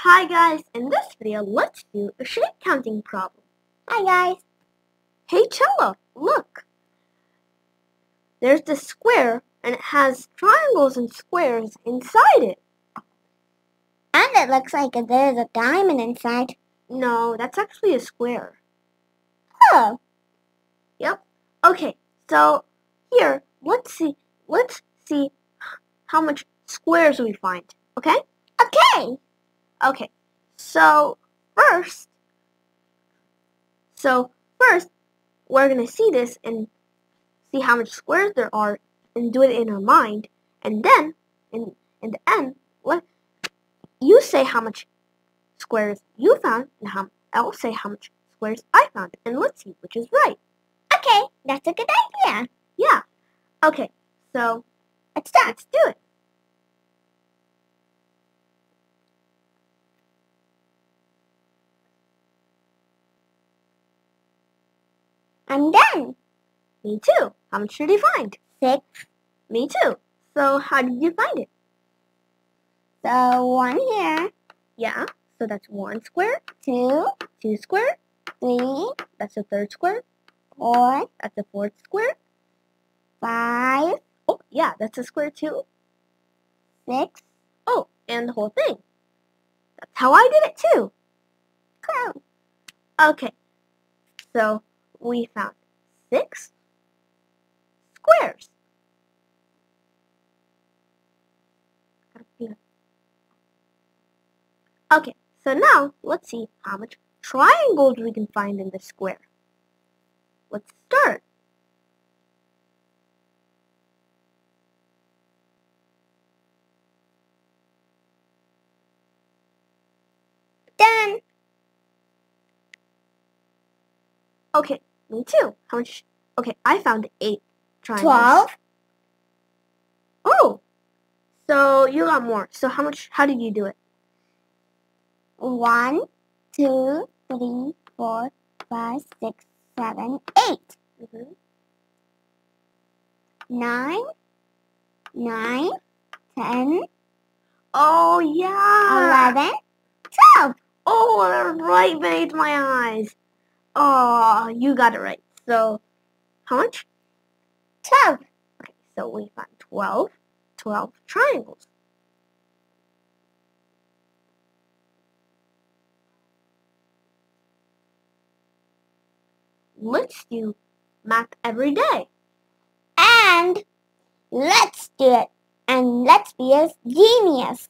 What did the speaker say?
Hi guys, in this video let's do a shape counting problem. Hi guys. Hey Chella, look! There's this square and it has triangles and squares inside it. And it looks like there's a diamond inside. No, that's actually a square. Oh, Yep. Okay, so here, let's see let's see how much squares we find. Okay? okay. Okay. So first so first we're gonna see this and see how much squares there are and do it in our mind and then in in the end let you say how much squares you found and how I'll say how much squares I found and let's see which is right. Okay, that's a good idea. Yeah. Okay, so Let's start. let's do it. I'm done. Me too. How much did you find? Six. Me too. So how did you find it? So one here, Yeah. So that's one square, two, two square, three, that's the third square, four, that's the fourth square. five, Oh, yeah, that's a square too. six. Oh, and the whole thing. That's how I did it too. Cool. Okay. So we found six squares. Okay, so now let's see how much triangles we can find in the square. Let's start. Done. Okay, me too. How much? Okay, I found eight triangles. Twelve. Oh, so you got more. So how much? How did you do it? One, two, three, four, five, six, seven, eight. Mm-hmm. Nine, nine, ten, Oh yeah. eleven, twelve. Oh, right beneath my eyes. Oh, you got it right. So, how much? Twelve. Okay, so we found 12, 12 triangles. Let's do math every day. And let's do it. And let's be a genius.